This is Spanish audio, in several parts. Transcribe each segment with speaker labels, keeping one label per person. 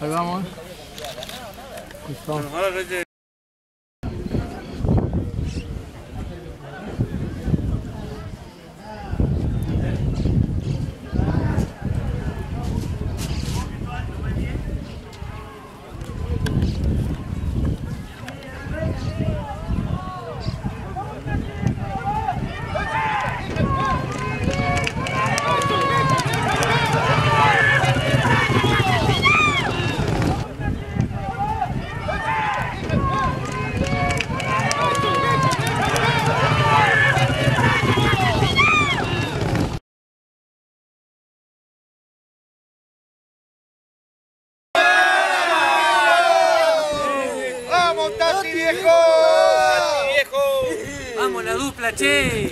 Speaker 1: Ahí vamos. Listo.
Speaker 2: ¡Vamos, Tati, viejo!
Speaker 3: Vamos la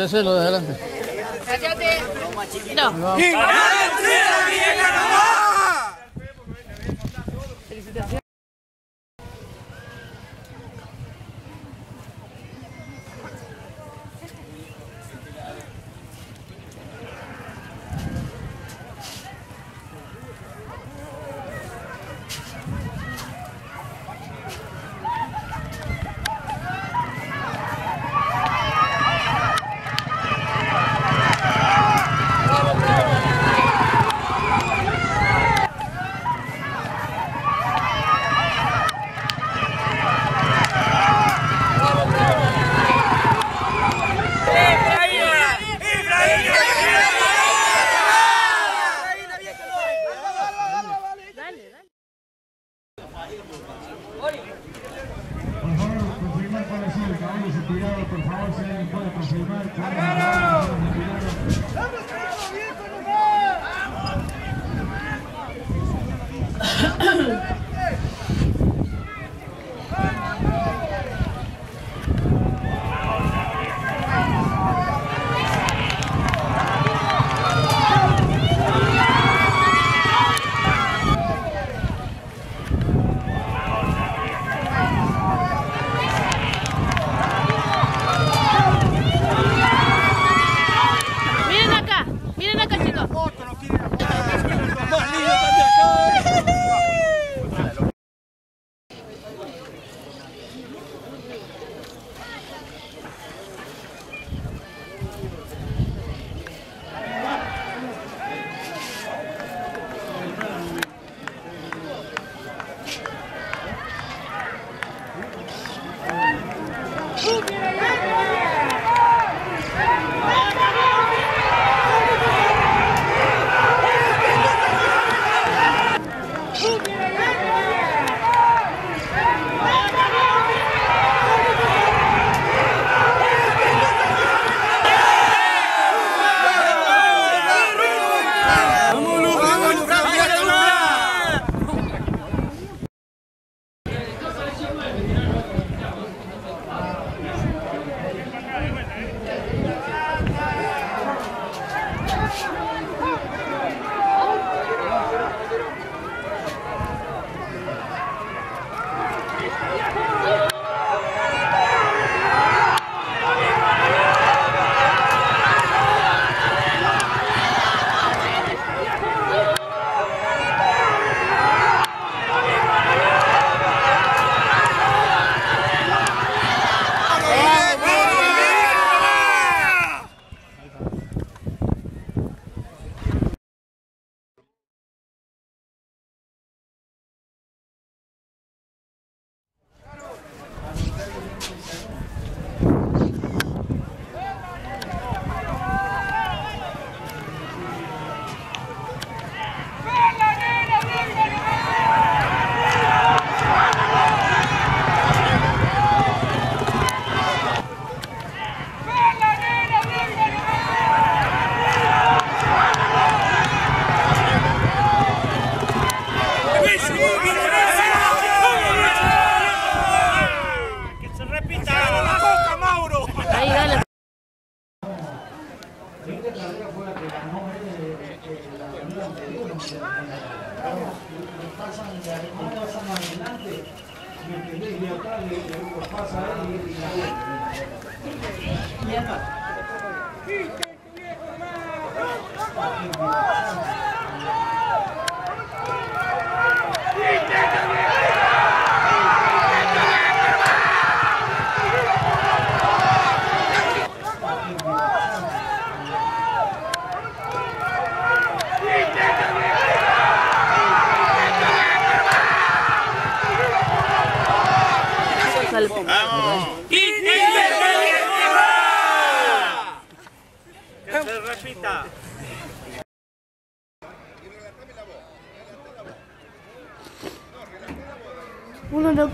Speaker 1: Lo de adelante.
Speaker 4: No.
Speaker 5: Yeah. Que
Speaker 3: Uno no.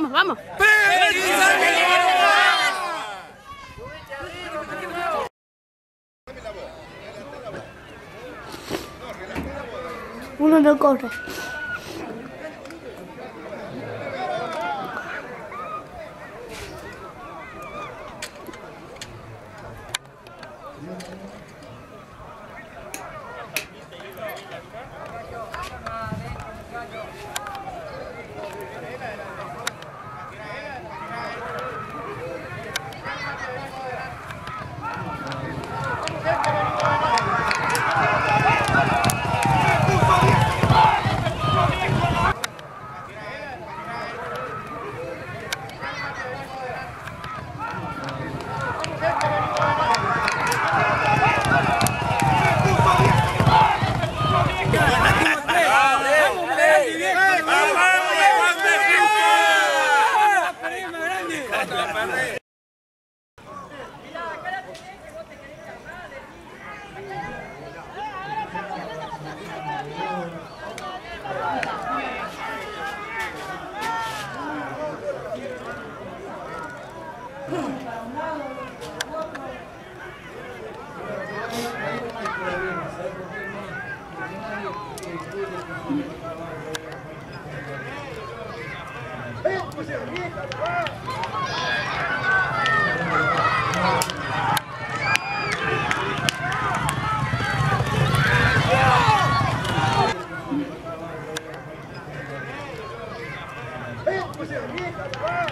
Speaker 3: Vamos, vamos. Uno no corre. Vamos, Zé Rica! Yeah.